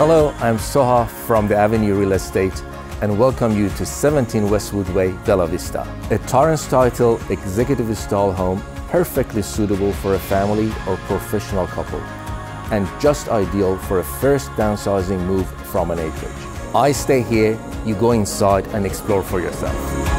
Hello, I'm Soha from the Avenue Real Estate and welcome you to 17 Westwood Way, Bella Vista. A Torrens title executive style home perfectly suitable for a family or professional couple and just ideal for a first downsizing move from an acreage. I stay here, you go inside and explore for yourself.